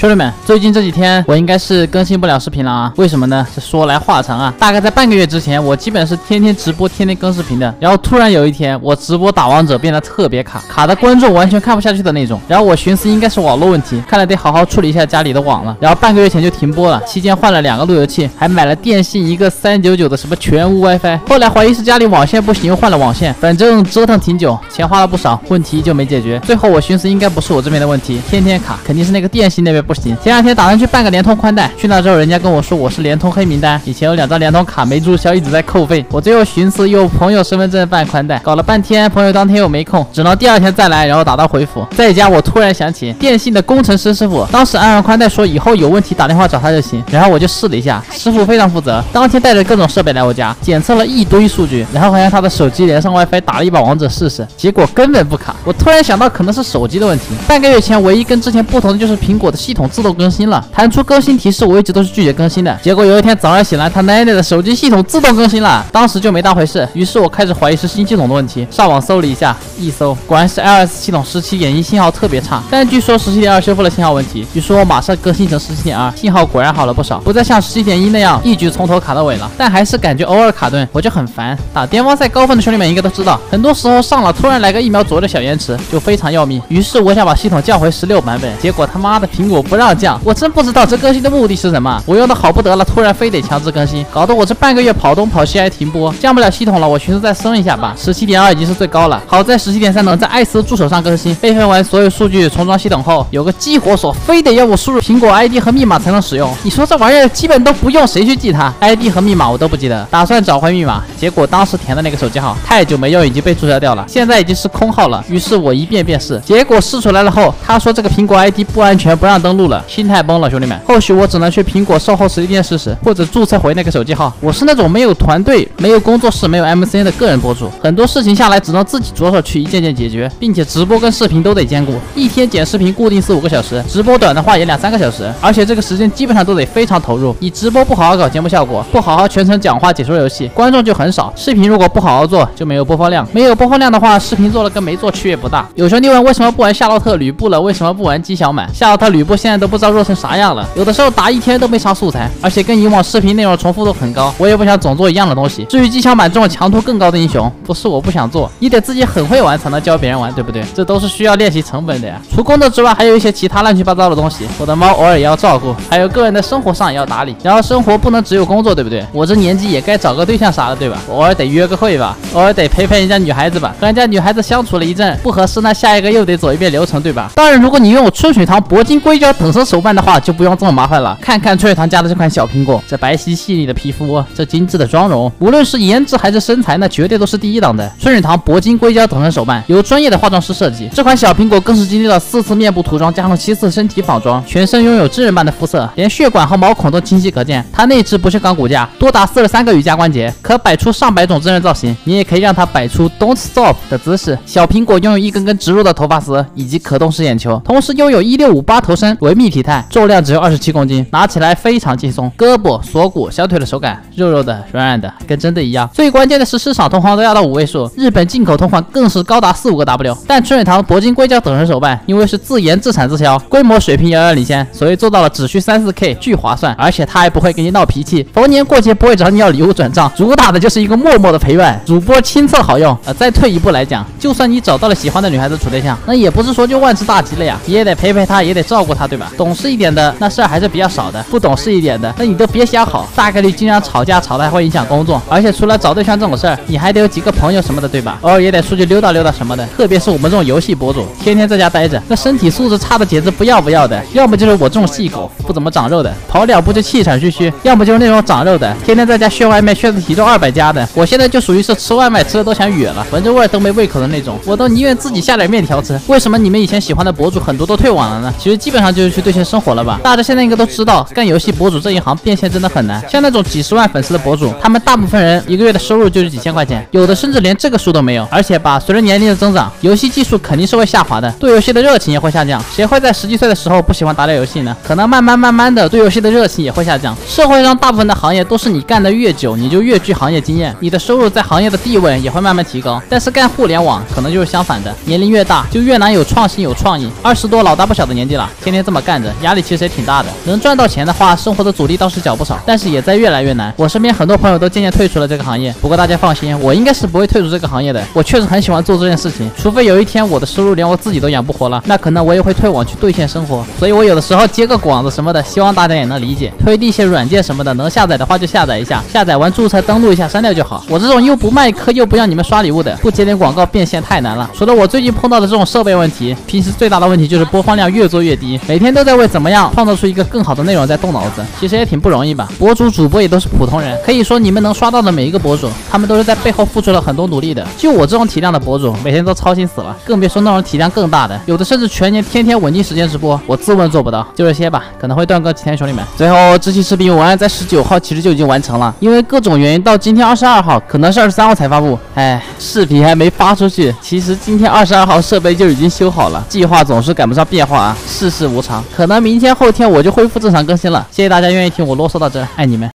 兄弟们，最近这几天我应该是更新不了视频了啊？为什么呢？这说来话长啊。大概在半个月之前，我基本是天天直播、天天更视频的。然后突然有一天，我直播打王者变得特别卡，卡的观众完全看不下去的那种。然后我寻思应该是网络问题，看来得好好处理一下家里的网了。然后半个月前就停播了，期间换了两个路由器，还买了电信一个三九九的什么全屋 WiFi。后来怀疑是家里网线不行，又换了网线。反正折腾挺久，钱花了不少，问题就没解决。最后我寻思应该不是我这边的问题，天天卡，肯定是那个电信那边不行。前两天打算去办个联通宽带，去那之后人家跟我说我是联通黑名单，以前有两张联通卡没注销，一直在扣费。我最后寻思用朋友身份证办宽带，搞了半天朋友当天又没空，只能第二天再来，然后打道回府。在家我突然想起电信的工程师师傅，当时安完宽带说以后有问题打电话找他就行，然后我就试了一下，师傅非常负责，当天带着各种设备来我家检测了一堆数据，然后还让他的手机连上 WiFi 打了一把王者试试，结果根本不卡。我突然想到可能是手机的问题。半个月前唯一跟之前不同的就是苹果的系统统自动更新了。弹出更新提示，我一直都是拒绝更新的。结果有一天早上醒来，他奶奶的手机系统自动更新了，当时就没当回事。于是我开始怀疑是新系统的问题，上网搜了一下，一搜果然是 iOS 系统十七点一，信号特别差。但据说十七点二修复了信号问题，于是我马上更新成十七点二，信号果然好了不少，不再像十七点一那样一局从头卡到尾了。但还是感觉偶尔卡顿，我就很烦。打巅峰赛高分的兄弟们应该都知道，很多时候上了突然来个一秒左右的小延迟，就非常要命。于是我想把系统降回十六版本，结果他妈的苹果不让降，我真不知道这更新的目的是什么。我用的好不得了，突然非得强制更新，搞得我这半个月跑东跑西还停播，降不了系统了。我寻思再升一下吧，十七点二已经是最高了。好在十七点三能在艾斯助手上更新，备份完所有数据，重装系统后，有个激活锁，非得要我输入苹果 ID 和密码才能使用。你说这玩意儿基本都不用，谁去记它？ID 和密码我都不记得，打算找回密码，结果当时填的那个手机号太久没用，已经被注销掉了，现在已经是空号了。于是我一遍遍试，结果试出来了后，他说这个苹果 ID 不安全，不让登录住了，心态崩了，兄弟们。后续我只能去苹果售后实体店试试，或者注册回那个手机号。我是那种没有团队、没有工作室、没有 MCN 的个人博主，很多事情下来只能自己着手去一件件解决，并且直播跟视频都得兼顾，一天剪视频固定四五个小时，直播短的话也两三个小时，而且这个时间基本上都得非常投入。你直播不好好搞节目效果，不好好全程讲话解说游戏，观众就很少。视频如果不好好做，就没有播放量，没有播放量的话，视频做了跟没做区别不大。有兄弟问为什么不玩夏洛特吕布了，为什么不玩姬小满？夏洛特吕布现现在都不知道弱成啥样了，有的时候打一天都没啥素材，而且跟以往视频内容重复度很高，我也不想总做一样的东西。至于机枪版这种强度更高的英雄，不是我不想做，你得自己很会玩才能教别人玩，对不对？这都是需要练习成本的呀。除工作之外，还有一些其他乱七八糟的东西，我的猫偶尔也要照顾，还有个人的生活上也要打理。然后生活不能只有工作，对不对？我这年纪也该找个对象啥的，对吧？偶尔得约个会吧，偶尔得陪陪人家女孩子吧，和人家女孩子相处了一阵不合适，那下一个又得走一遍流程，对吧？当然，如果你拥有春水堂铂金硅胶等身手办的话，就不用这么麻烦了。看看春水堂家的这款小苹果，这白皙细腻的皮肤，这精致的妆容，无论是颜值还是身材，那绝对都是第一档的。春水堂铂金硅胶等身手办由专业的化妆师设计，这款小苹果更是经历了四次面部涂装，加上七次身体仿妆，全身拥有真人般的肤色，连血管和毛孔都清晰可见。它内置不锈钢骨架，多达四十三个瑜伽关节，可摆出上百种真人造型。你也可以让它摆出 Don't Stop 的姿势。小苹果拥有一根根植入的头发丝以及可动式眼球，同时拥有一六五八头身，维密体态，重量只有二十七公斤，拿起来非常轻松。胳膊、锁骨、小腿的手感，肉肉的、软软的，跟真的一样。最关键的是市场同款都要到五位数，日本进口同款更是高达四五个 W。但春水堂铂金硅胶等身手办，因为是自研自产自销，规模水平遥遥领先，所以做到了只需三四 K，巨划算，而且它还不会给你闹脾气，逢年过节不会找你要礼物转账，主打的就是一个默默的陪伴，主播亲测好用。呃，再退一步来讲，就算你找到了喜欢的女孩子处对象，那也不是说就万事大吉了呀，也得陪陪她，也得照顾她，对吧？懂事一点的那事儿还是比较少的，不懂事一点的，那你都别瞎好，大概率经常吵架，吵的还会影响工作。而且除了找对象这种事儿，你还得有几个朋友什么的，对吧？偶尔也得出去溜达溜达什么的。特别是我们这种游戏博主，天天在家待着，那身体素质差的简直不要不要的。要么就是我这种细狗，不怎么长肉的，跑两步就气喘吁吁；要么就是那种长肉的，天天在家炫外卖，炫的体重二百加的。我现在就属于是吃外卖吃的都想哕了，闻着味都没胃口的那种，我都宁愿自己下点面条吃。为什么你们以前喜欢的博主很多都退网了呢？其实基本上就是去兑现生活了吧。大家现在应该都知道，干游戏博主这一行变现真的很难。像那种几十万粉丝的博主，他们大部分人一个月的收入就是几千块钱，有的甚至连这个数都没有。而且吧，随着年龄的增长，游戏技术肯定是会下滑的，对游戏的热情也会下降。谁会在十几岁的时候不喜欢打点游戏呢？可能慢慢慢慢的，对游戏的热情也会下降。社会上大部分的行业都是你干的越久，你就越具行业经验，你的收入在行业的地位也会慢慢提高。但是干互联网可能就是相反的，年龄越大就越难有创新有创意。二十多老大不小的年纪了，天天这么。干着，压力其实也挺大的。能赚到钱的话，生活的阻力倒是小不少，但是也在越来越难。我身边很多朋友都渐渐退出了这个行业，不过大家放心，我应该是不会退出这个行业的。我确实很喜欢做这件事情，除非有一天我的收入连我自己都养不活了，那可能我也会退网去兑现生活。所以我有的时候接个广子什么的，希望大家也能理解。推的一些软件什么的，能下载的话就下载一下，下载完注册登录一下，删掉就好。我这种又不卖课又不让你们刷礼物的，不接点广告变现太难了。除了我最近碰到的这种设备问题，平时最大的问题就是播放量越做越低，每每天都在为怎么样创造出一个更好的内容在动脑子，其实也挺不容易吧。博主主播也都是普通人，可以说你们能刷到的每一个博主，他们都是在背后付出了很多努力的。就我这种体量的博主，每天都操心死了，更别说那种体量更大的，有的甚至全年天天稳定时间直播，我自问做不到。就这些吧，可能会断更几天，兄弟们。最后这期视频文案在十九号其实就已经完成了，因为各种原因到今天二十二号，可能是二十三号才发布。哎，视频还没发出去，其实今天二十二号设备就已经修好了。计划总是赶不上变化啊，世事无常可能明天后天我就恢复正常更新了。谢谢大家愿意听我啰嗦到这，爱你们。